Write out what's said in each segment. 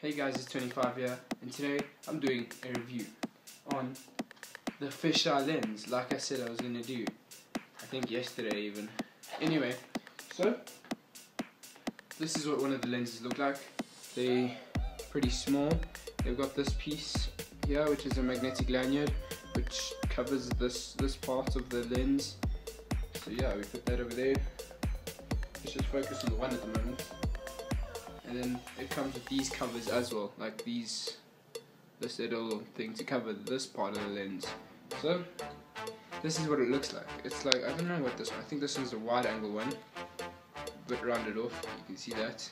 Hey guys, it's 25 here, and today I'm doing a review on the fisheye lens, like I said I was gonna do. I think yesterday even. Anyway, so this is what one of the lenses look like. They're pretty small. They've got this piece here, which is a magnetic lanyard, which covers this this part of the lens. So yeah, we put that over there. Let's just focus on the one at the moment and then it comes with these covers as well like these this little thing to cover this part of the lens. So this is what it looks like. It's like I don't know what this one I think this one's a wide angle one a bit rounded off you can see that.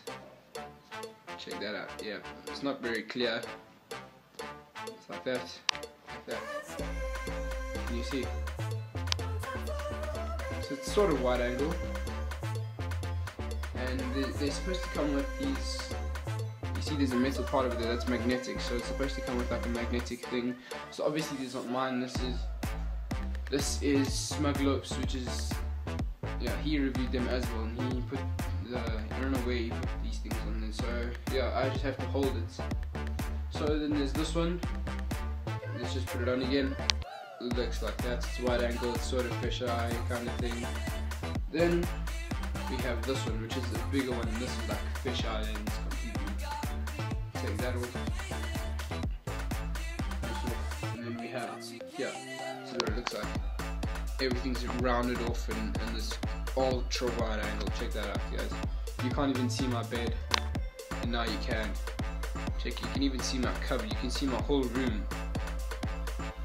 Check that out yeah it's not very clear. It's like that like that. Can you see? So it's sort of wide angle and they're supposed to come with these you see there's a metal part of it there that's magnetic so it's supposed to come with like a magnetic thing. So obviously this is not mine this is this is Smuglopes which is yeah he reviewed them as well and he put the I don't know where he put these things on there so yeah I just have to hold it. So then there's this one. Let's just put it on again. Looks like that it's wide angle it's sort of fisheye kind of thing. Then we have this one, which is a bigger one, and this is like fisheye lens completely. Take that off. And then we have, yeah, this is what it looks like. Everything's rounded off and, and this ultra wide angle. Check that out, guys. You can't even see my bed, and now you can. Check, you can even see my cover. You can see my whole room.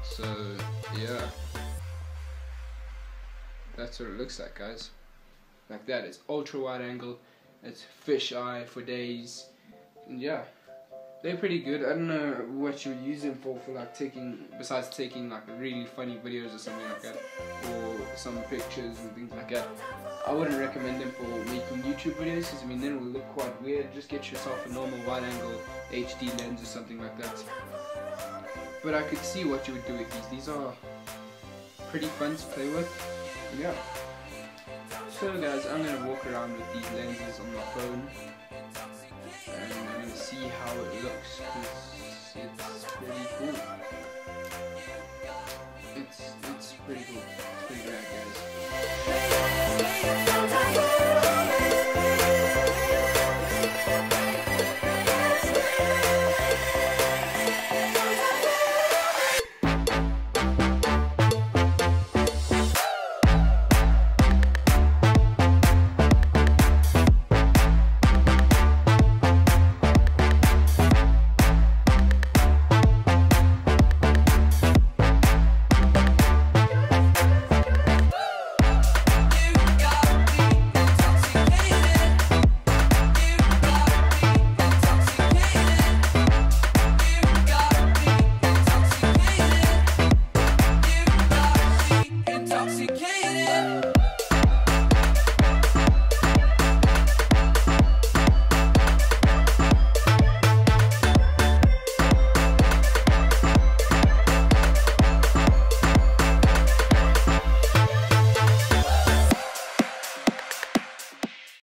So, yeah. That's what it looks like, guys like that. It's ultra wide angle. It's fisheye for days. And yeah, they're pretty good. I don't know what you use them for, for like taking, besides taking like really funny videos or something like that, or some pictures and things like that. I wouldn't recommend them for making YouTube videos because I mean then it will look quite weird. Just get yourself a normal wide angle HD lens or something like that. But I could see what you would do with these. These are pretty fun to play with. Yeah. So guys, I'm going to walk around with these lenses on my phone and I'm going to see how it looks because it's pretty cool. It's, it's pretty cool. It's pretty great guys.